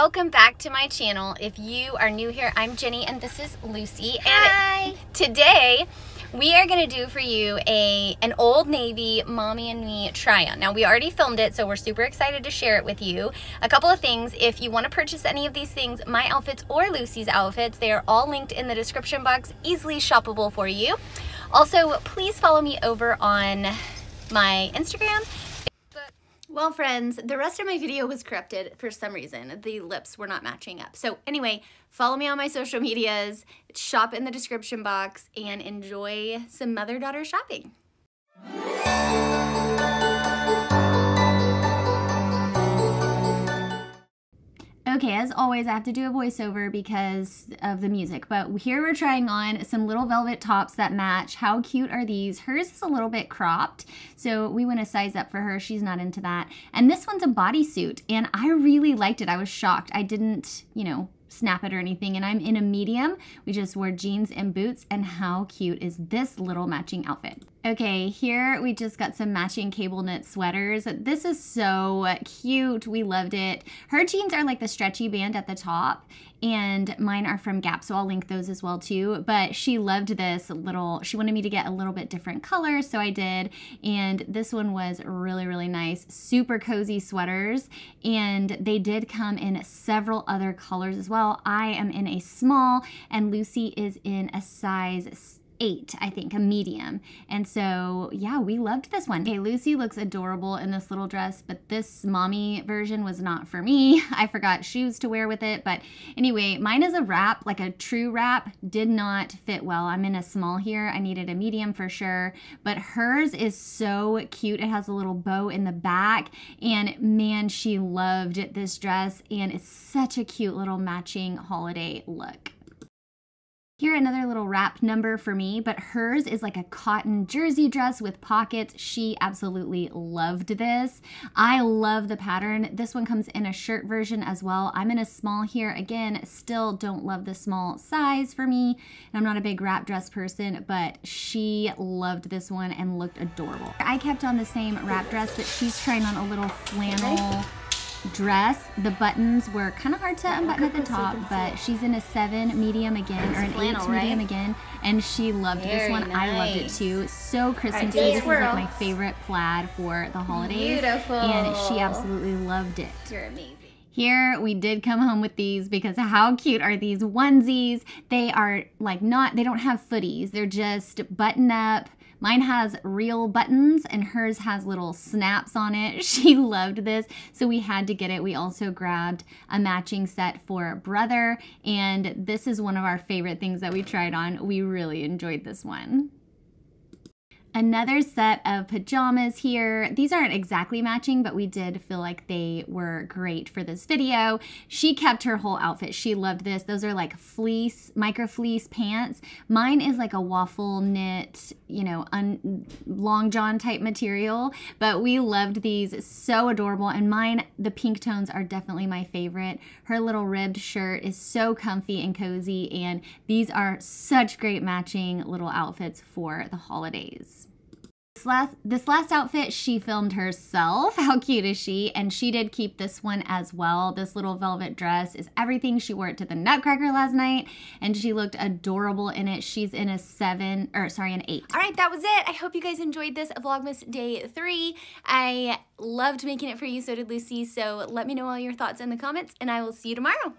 welcome back to my channel. If you are new here, I'm Jenny and this is Lucy. Hi. And today we are gonna do for you a an Old Navy Mommy and Me try on. Now we already filmed it, so we're super excited to share it with you. A couple of things, if you wanna purchase any of these things, my outfits or Lucy's outfits, they are all linked in the description box, easily shoppable for you. Also, please follow me over on my Instagram well, friends, the rest of my video was corrupted for some reason. The lips were not matching up. So anyway, follow me on my social medias, shop in the description box, and enjoy some mother-daughter shopping. Okay, as always, I have to do a voiceover because of the music, but here we're trying on some little velvet tops that match. How cute are these? Hers is a little bit cropped, so we went a size up for her. She's not into that. And this one's a bodysuit, and I really liked it. I was shocked. I didn't, you know, snap it or anything. And I'm in a medium. We just wore jeans and boots. And how cute is this little matching outfit? Okay, here we just got some matching cable knit sweaters. This is so cute. We loved it. Her jeans are like the stretchy band at the top and mine are from Gap, so I'll link those as well too. But she loved this little, she wanted me to get a little bit different color, so I did. And this one was really, really nice. Super cozy sweaters, and they did come in several other colors as well. I am in a small, and Lucy is in a size eight, I think, a medium. And so, yeah, we loved this one. Okay, Lucy looks adorable in this little dress, but this mommy version was not for me. I forgot shoes to wear with it. But anyway, mine is a wrap, like a true wrap, did not fit well. I'm in a small here. I needed a medium for sure. But hers is so cute. It has a little bow in the back. And man, she loved this dress. And it's such a cute little matching holiday look. Here, another little wrap number for me, but hers is like a cotton jersey dress with pockets. She absolutely loved this. I love the pattern. This one comes in a shirt version as well. I'm in a small here. Again, still don't love the small size for me. And I'm not a big wrap dress person, but she loved this one and looked adorable. I kept on the same wrap dress, but she's trying on a little flannel dress. The buttons were kind of hard to unbutton at the top, but she's in a seven medium again, or an flannel, eight medium right? again, and she loved Very this one. Nice. I loved it too. So Christmassy. This is like my favorite plaid for the holidays. Beautiful. And she absolutely loved it. You're amazing. Here we did come home with these because how cute are these onesies? They are like not, they don't have footies. They're just button up Mine has real buttons and hers has little snaps on it. She loved this, so we had to get it. We also grabbed a matching set for brother, and this is one of our favorite things that we tried on. We really enjoyed this one. Another set of pajamas here. These aren't exactly matching, but we did feel like they were great for this video. She kept her whole outfit. She loved this. Those are like fleece, micro fleece pants. Mine is like a waffle knit, you know, long john type material, but we loved these. So adorable. And mine, the pink tones are definitely my favorite. Her little ribbed shirt is so comfy and cozy, and these are such great matching little outfits for the holidays. This last, this last outfit she filmed herself. How cute is she? And she did keep this one as well. This little velvet dress is everything. She wore it to the Nutcracker last night and she looked adorable in it. She's in a seven, or sorry, an eight. All right, that was it. I hope you guys enjoyed this Vlogmas day three. I loved making it for you, so did Lucy. So let me know all your thoughts in the comments and I will see you tomorrow.